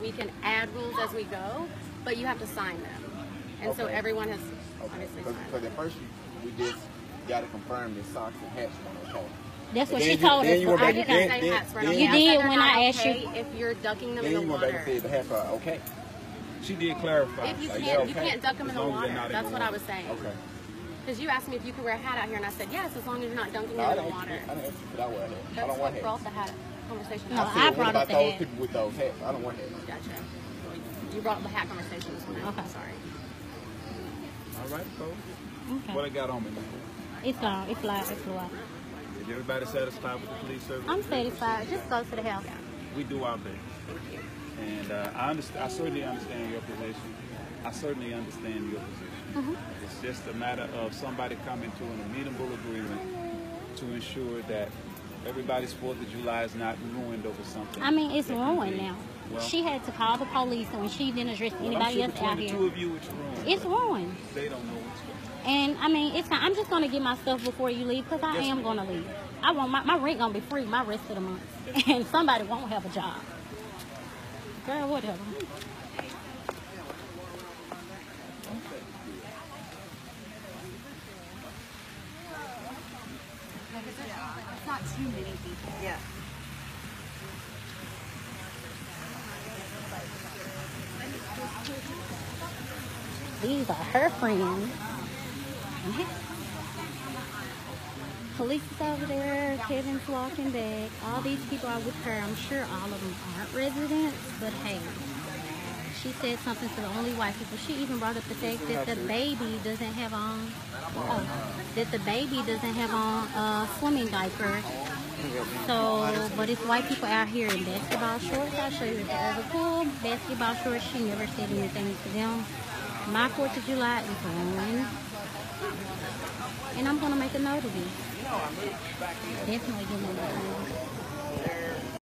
We can add rules as we go, but you have to sign them. And so everyone has Okay. obviously signed. Because at first we just got to confirm that socks and hats were okay. That's what Then she told then us. you but I I didn't didn't. say then- hats were okay. You did when not I asked you- If you're ducking them Then in you the went back water. and said the hats are okay. She did clarify. If you like, can't, you can't duck them in the water. they're not in That's what I was saying. Okay. Because you asked me if you could wear a hat out here, and I said yes, as long as you're not dunking No, them in the didn't, water. I didn't ask you, but I wear a hat. I That's don't wear what hats. brought the hat conversation. No, up. I I said, what brought about the those hat. people with those hats? I don't wear hats. Gotcha. You brought the hat conversation this morning. Okay. Sorry. All right, Cole. Okay. What I got on me? It's gone. It fly. It flew out. Is everybody satisfied with the police service? I'm satisfied. Just go to the house. we do our best. And uh, I understand. I certainly understand your position. I certainly understand your position. It's just a matter of somebody coming to an amenable agreement to ensure that everybody's Fourth of July is not ruined over something. I mean, it's ruined now. Well, She had to call the police, and when she didn't address well, anybody sure else out the here, two of you, it's ruined. it's ruined. They don't know what's going on. And I mean, it's. Not, I'm just gonna get my stuff before you leave because I Yes, am gonna leave. I want my, my rent gonna be free my rest of the month, and somebody won't have a job. Girl, whatever. Not too many people. Yeah. These are her friends. Police is over there. Kevin's walking back. All these people are with her. I'm sure all of them aren't residents, but hey, she said something to the only white people. She even brought up the fact that the baby doesn't have on, oh, that the baby doesn't have on a swimming diaper. So, but it's white people out here in basketball shorts. I'll show you the other cool basketball shorts. She never said anything to them. My 4th of July is ruined. And I'm going to make a note of it. Definitely give me a note.